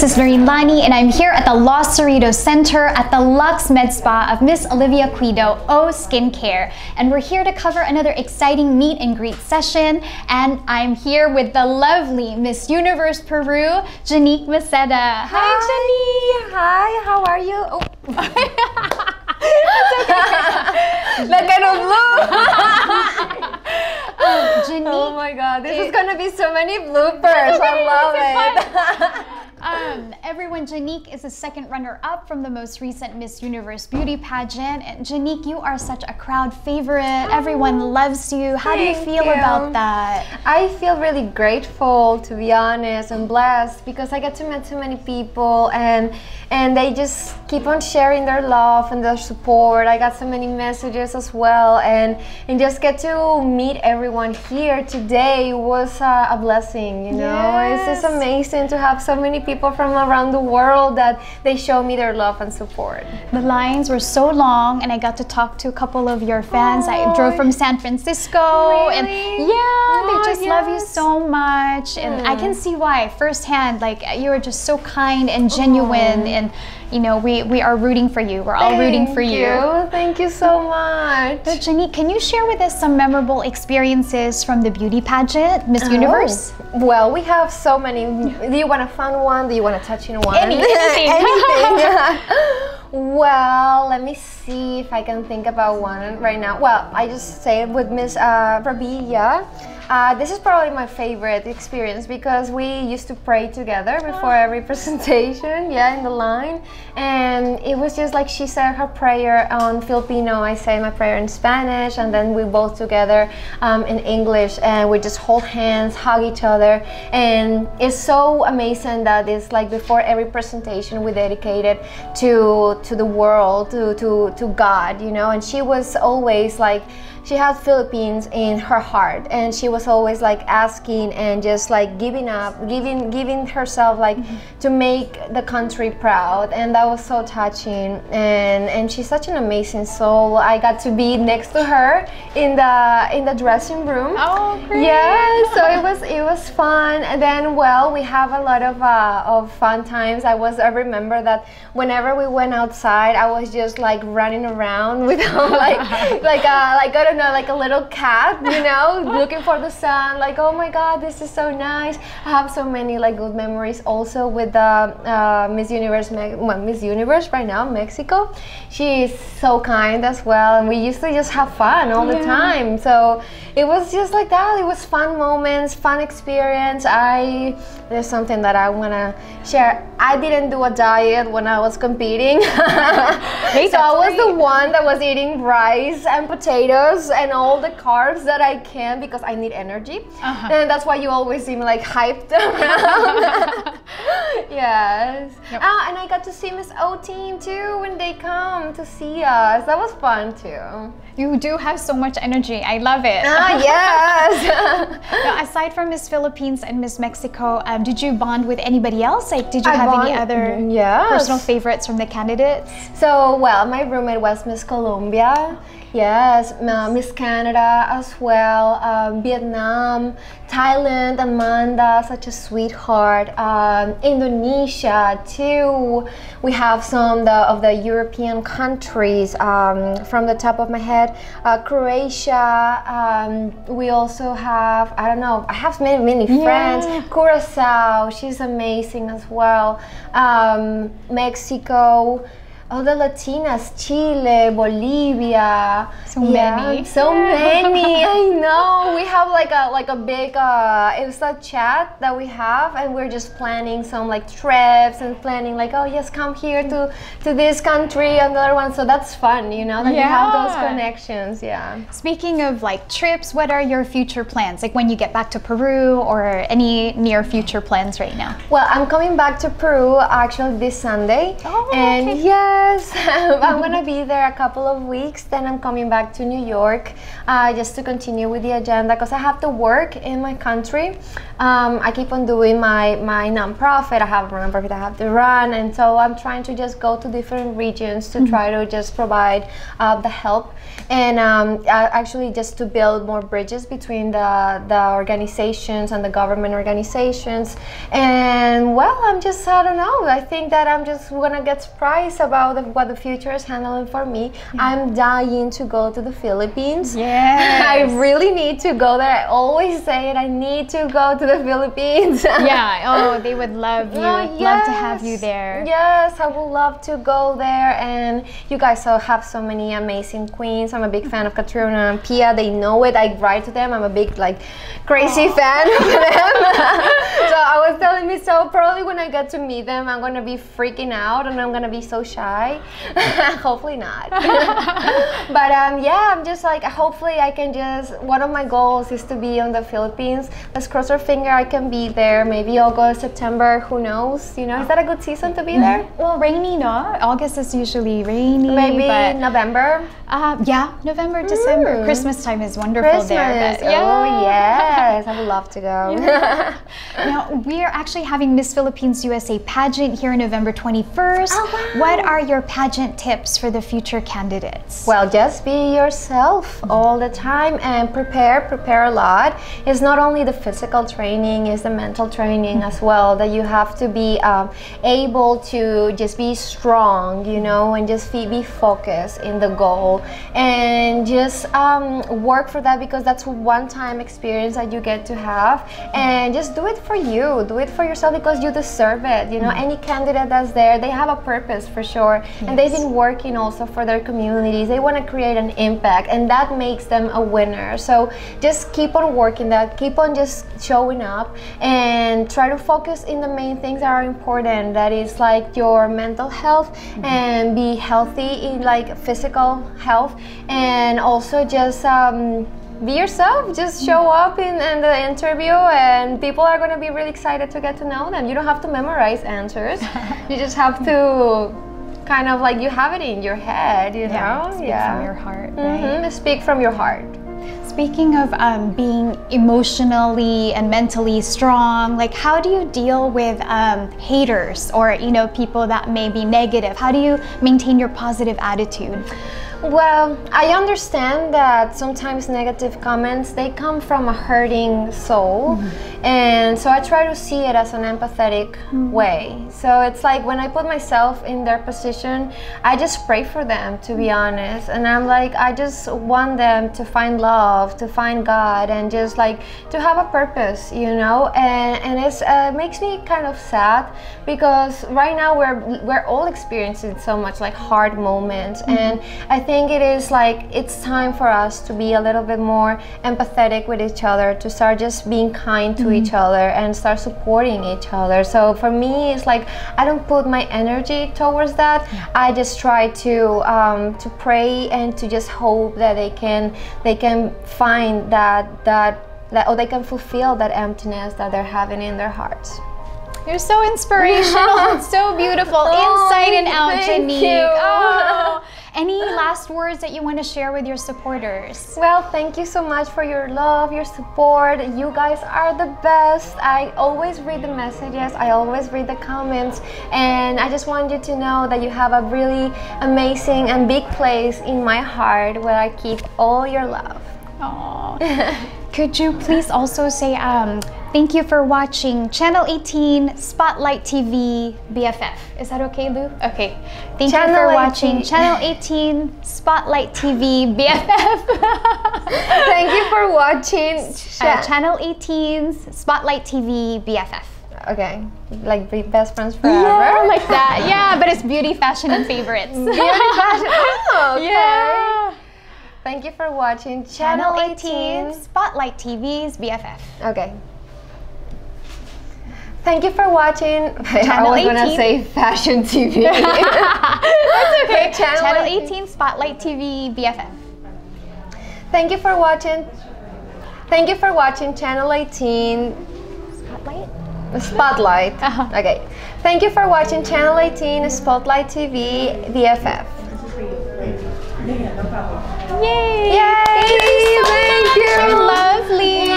this is Noreen Lanie, and I'm here at the Los Cerritos Center at the Lux Med Spa of Miss Olivia Quido, O Skincare. And we're here to cover another exciting meet and greet session. And I'm here with the lovely Miss Universe Peru, Janick Maceta. Hi, Janick. Hi, how are you? Oh. Look at blue. um, Janick. Oh my god, this is gonna be so many bloopers. I love it. Everyone, Janick is a second runner-up from the most recent Miss Universe beauty pageant. And Janick, you are such a crowd favorite. Everyone loves you. How do you feel you. about that? I feel really grateful, to be honest, and blessed because I get to meet so many people and and they just keep on sharing their love and their support. I got so many messages as well, and and just get to meet everyone here today was uh, a blessing. You know, yes. it's just amazing to have so many people from around the world that they show me their love and support. The lines were so long, and I got to talk to a couple of your fans. Oh, I drove from San Francisco, really? and yeah, oh, they just yes. love you so much, and mm. I can see why firsthand. Like you are just so kind and genuine, oh. and you know, we, we are rooting for you. We're all Thank rooting for you. you. Thank you so much. So, Janick, can you share with us some memorable experiences from the beauty pageant, Miss oh. Universe? Well, we have so many. Do you want a fun one? Do you want to touch in one? Any, anything. anything. well, let me see if I can think about one right now. Well, I just say it with Miss uh, Rabiya. Uh, this is probably my favorite experience because we used to pray together before ah. every presentation, yeah, in the line. And it was just like she said her prayer on Filipino, I say my prayer in Spanish, and then we both together um, in English, and we just hold hands, hug each other. And it's so amazing that it's like before every presentation we dedicated to to the world, to, to, to God, you know. And she was always like, she had Philippines in her heart and she was always like asking and just like giving up giving giving herself like mm-hmm. to make the country proud and that was so touching. And and she's such an amazing soul. I got to be next to her in the in the dressing room. Oh great. Yeah it was it was fun and then well we have a lot of uh, of fun times I was I remember that whenever we went outside I was just like running around with like like uh, like I don't know, like a little cat, you know, looking for the sun. Like, oh my God, this is so nice. I have so many like good memories also with the uh, Miss Universe, well, Miss Universe right now, Mexico. She is so kind as well, and we used to just have fun all yeah. the time. So it was just like that. It was fun moments, fun experience. I there's something that I wanna share. I didn't do a diet when I was competing, so I was the one that was eating rice and potatoes and all the carbs that I can because I need energy. Uh-huh. And that's why you always see me like hyped around. yes. Yep. Ah, and I got to see Miss O team too when they come to see us. That was fun too. You do have so much energy. I love it. Ah, yes. now, aside from Miss Philippines and Miss Mexico, um, did you bond with anybody else? Like, did you I have bond, any other yes. personal favorites from the candidates? So, well, my roommate was Miss Colombia. Yes, uh, Miss Canada as well, um, Vietnam, Thailand, Amanda, such a sweetheart. Um, Indonesia too. We have some the, of the European countries. Um, from the top of my head, uh, Croatia. Um, we also have I don't know. I have many many friends. Yeah. Curacao. She's amazing as well. Um, Mexico all the Latinas, Chile, Bolivia. So yeah, many. So many. I know. We have like a like a big uh it's a chat that we have and we're just planning some like trips and planning like, oh yes, come here to to this country, another one. So that's fun, you know, that yeah. you have those connections. Yeah. Speaking of like trips, what are your future plans? Like when you get back to Peru or any near future plans right now? Well, I'm coming back to Peru actually this Sunday. Oh, and okay. yeah Yes, I'm gonna be there a couple of weeks. Then I'm coming back to New York uh, just to continue with the agenda because I have to work in my country. Um, I keep on doing my my nonprofit. I have a nonprofit I have to run, and so I'm trying to just go to different regions to try to just provide uh, the help and um, actually just to build more bridges between the the organizations and the government organizations. And well, I'm just I don't know. I think that I'm just gonna get surprised about the, what the future is handling for me. I'm dying to go to the Philippines. Yeah. I really need to go there. I always say it. I need to go to the Philippines. yeah. Oh, they would love you. Oh, Love to have you there. Yes, I would love to go there. And you guys so have so many amazing queens. I'm a big fan of Catriona and Pia. They know it. I write to them. I'm a big like crazy fan of them. so I was telling me so probably when I get to meet them, I'm gonna be freaking out and I'm gonna be so shy. hopefully not. but um, yeah, I'm just like hopefully I can just. One of my goals is to be on the Philippines. Let's cross our finger. I can be there. Maybe August, September. Who knows? You know, is that a good season to be there? Well, rainy, no. August is usually rainy. Maybe but November. uh, yeah, November, December. Mm. Christmas time is wonderful Christmas. there. But Oh yes, I would love to go. now, we are actually having Miss Philippines USA pageant here November 21st. Oh, wow. What are your pageant tips for the future candidates? Well, just be yourself all the time and prepare, prepare a lot. It's not only the physical training, it's the mental training as well that you have to be um, able to just be strong, you know, and just be, be focused in the goal and just um, work for that because that's one time experience that you get to have and just do it for you, do it for yourself because you deserve it. You know, any candidate that's there, they have a purpose for sure and they've been working also for their communities. They want to create an impact, and that makes them a winner. So just keep on working that, keep on just showing up, and try to focus in the main things that are important. That is like your mental health and be healthy in like physical health, and also just. Um, be yourself just show up in, in the interview and people are going to be really excited to get to know them you don't have to memorize answers you just have to kind of like you have it in your head, you Yeah, know? speak from your heart, right? Mhm, Speak from your heart. Speaking of um, being emotionally and mentally strong, like how do you deal with um, haters or you know people that may be negative? How do you maintain your positive attitude? Well, I understand that sometimes negative comments they come from a hurting soul, and so I try to see it as an empathetic way. So it's like when I put myself in their position, I just pray for them to be honest, and I'm like I just want them to find love, to find God, and just like to have a purpose, you know. And and it's uh, makes me kind of sad because right now we're we're all experiencing so much like hard moments, and I think it is like it's time for us to be a little bit more empathetic with each other, to start just being kind to each other and start supporting each other. So for me, it's like I don't put my energy towards that. I just try to um, to pray and to just hope that they can they can find that that that or they can fulfill that emptiness that they're having in their hearts. You're so inspirational. so beautiful. Oh, Inside and out, Oh, thank Janick. you. Oh. Any last words that you want to share with your supporters? Well, thank you so much for your love, your support. You guys are the best. I always read the messages, I always read the comments, and I just want you to know that you have a really amazing and big place in my heart where I keep all your love. Could you please also say um, thank you for watching Channel 18 Spotlight TV BFF? Is that okay, Lou? Okay. Thank you Channel for 18. watching Channel 18 Spotlight TV BFF. thank you for watching. Uh, Channel 18's Spotlight TV BFF. okay, like be best friends forever. Yeah, like that. Yeah, but it's beauty, fashion, and favorites. Beauty fashion. Oh, okay. Yeah. Thank you for watching Channel Channel 18 18. Spotlight TV's BFF. Okay. Thank you for watching. I Channel was gonna 18. say fashion TV. That's okay. Channel Channel 18. 18 Spotlight TV BFF. Thank you for watching. Thank you for watching Channel 18 Spotlight? Spotlight. Uh-huh. Okay. Thank you for watching Channel 18 Spotlight TV DFF. Yay! Yay! Thank you so Thank much. you. You're lovely.